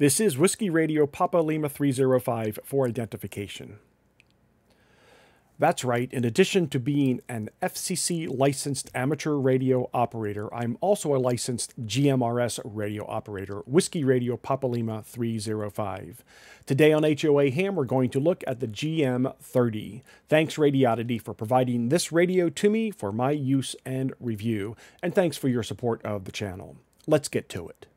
This is Whiskey Radio Papa Lima 305 for identification. That's right, in addition to being an FCC licensed amateur radio operator, I'm also a licensed GMRS radio operator, Whiskey Radio Papa Lima 305. Today on HOA Ham, we're going to look at the GM30. Thanks, Radioddity, for providing this radio to me for my use and review, and thanks for your support of the channel. Let's get to it.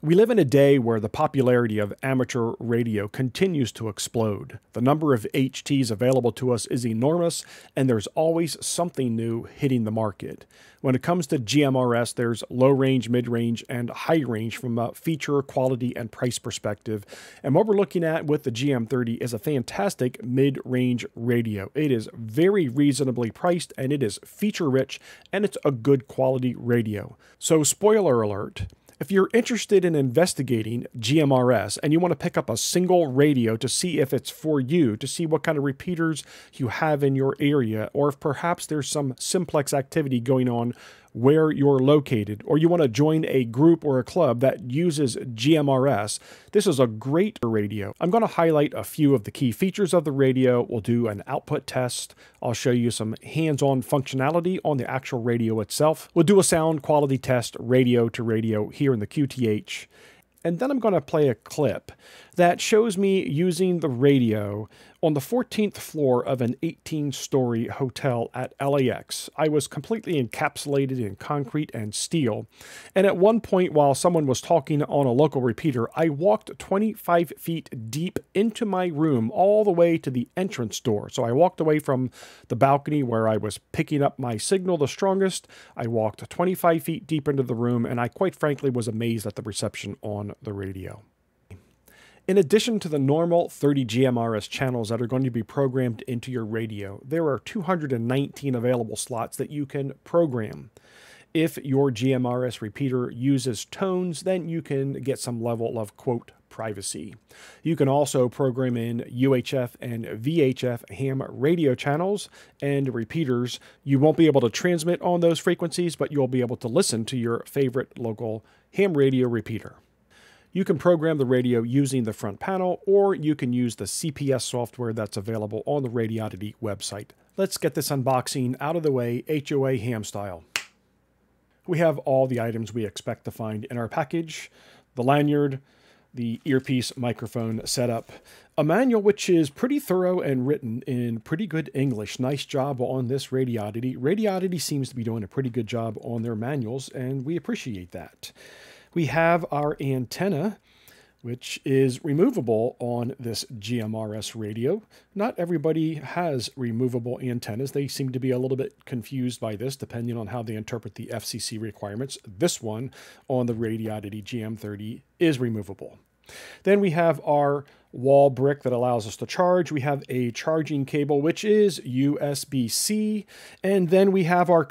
We live in a day where the popularity of amateur radio continues to explode. The number of HTs available to us is enormous, and there's always something new hitting the market. When it comes to GMRS, there's low range, mid range, and high range from a feature, quality, and price perspective. And what we're looking at with the GM30 is a fantastic mid range radio. It is very reasonably priced, and it is feature rich, and it's a good quality radio. So, spoiler alert. If you're interested in investigating GMRS and you want to pick up a single radio to see if it's for you, to see what kind of repeaters you have in your area, or if perhaps there's some simplex activity going on where you're located, or you want to join a group or a club that uses GMRS, this is a great radio. I'm going to highlight a few of the key features of the radio. We'll do an output test. I'll show you some hands-on functionality on the actual radio itself. We'll do a sound quality test radio to radio here in the QTH. And then I'm going to play a clip that shows me using the radio on the 14th floor of an 18 story hotel at LAX. I was completely encapsulated in concrete and steel. And at one point, while someone was talking on a local repeater, I walked 25 feet deep into my room all the way to the entrance door. So I walked away from the balcony where I was picking up my signal the strongest. I walked 25 feet deep into the room, and I quite frankly was amazed at the reception on the radio. In addition to the normal 30 GMRS channels that are going to be programmed into your radio, there are 219 available slots that you can program. If your GMRS repeater uses tones, then you can get some level of quote privacy. You can also program in UHF and VHF ham radio channels and repeaters. You won't be able to transmit on those frequencies, but you'll be able to listen to your favorite local ham radio repeater. You can program the radio using the front panel, or you can use the CPS software that's available on the Radioddity website. Let's get this unboxing out of the way HOA ham style. We have all the items we expect to find in our package, the lanyard, the earpiece microphone setup, a manual which is pretty thorough and written in pretty good English. Nice job on this Radioddity. Radioddity seems to be doing a pretty good job on their manuals, and we appreciate that. We have our antenna, which is removable on this GMRS radio. Not everybody has removable antennas. They seem to be a little bit confused by this, depending on how they interpret the FCC requirements. This one on the Radioddity GM30 is removable. Then we have our wall brick that allows us to charge. We have a charging cable, which is USB-C. And then we have our,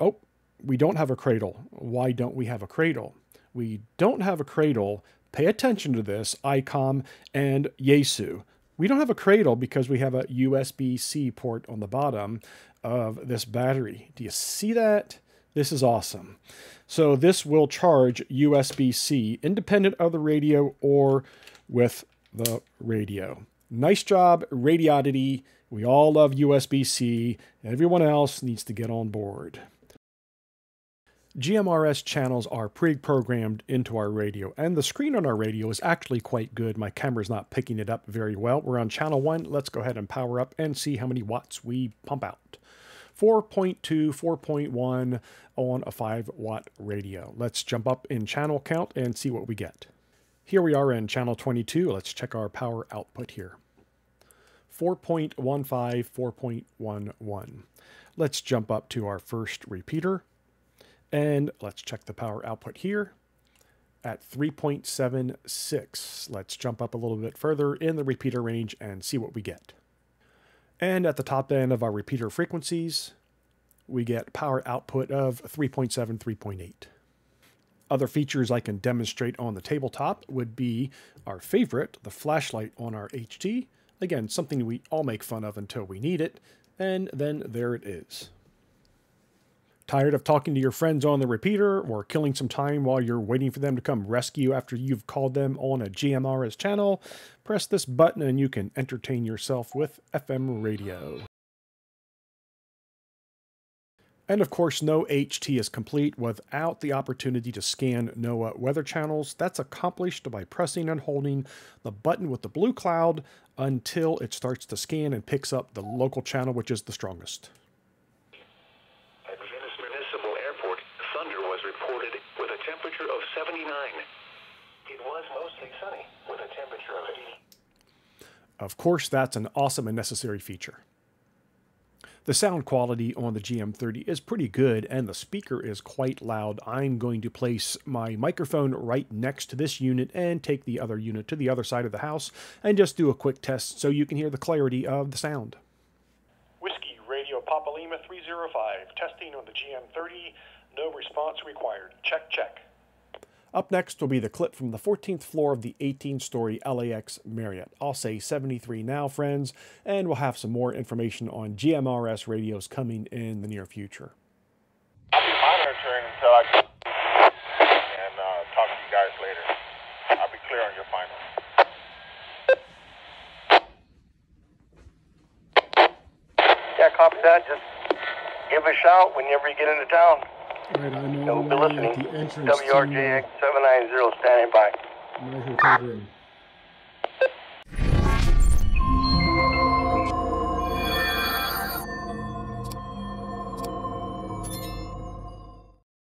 oh, we don't have a cradle. Why don't we have a cradle? We don't have a cradle, pay attention to this, ICOM and Yaesu. We don't have a cradle because we have a USB-C port on the bottom of this battery. Do you see that? This is awesome. So this will charge USB-C independent of the radio or with the radio. Nice job, Radioddity. We all love USB-C. Everyone else needs to get on board. GMRS channels are pre-programmed into our radio, and the screen on our radio is actually quite good. My camera's not picking it up very well. We're on channel 1. Let's go ahead and power up and see how many watts we pump out. 4.2, 4.1 on a 5 watt radio. Let's jump up in channel count and see what we get. Here we are in channel 22. Let's check our power output here. 4.15, 4.11. Let's jump up to our first repeater. And let's check the power output here at 3.76. Let's jump up a little bit further in the repeater range and see what we get. And at the top end of our repeater frequencies, we get power output of 3.7, 3.8. Other features I can demonstrate on the tabletop would be our favorite, the flashlight on our HT. Again, something we all make fun of until we need it, and then there it is. Tired of talking to your friends on the repeater or killing some time while you're waiting for them to come rescue after you've called them on a GMRS channel? Press this button and you can entertain yourself with FM radio. And of course, no HT is complete without the opportunity to scan NOAA weather channels. That's accomplished by pressing and holding the button with the blue cloud until it starts to scan and picks up the local channel, which is the strongest. Reported with a temperature of 79. It was mostly sunny with a temperature of 80. Of course, that's an awesome and necessary feature. The sound quality on the GM30 is pretty good and the speaker is quite loud. I'm going to place my microphone right next to this unit and take the other unit to the other side of the house and just do a quick test so you can hear the clarity of the sound. Whiskey Radio Papa Lima 305, testing on the GM30, no response required. Check, check. Up next will be the clip from the 14th floor of the 18 story LAX Marriott. I'll say 73 now, friends, and we'll have some more information on GMRS radios coming in the near future. I'll be monitoring until I can and uh, talk to you guys later. I'll be clear on your final. Yeah, copy that. Just give a shout whenever you get into town. Right, I'm You'll all be the way listening. at the entrance uh, WRJX 790 standing by. to my hotel room.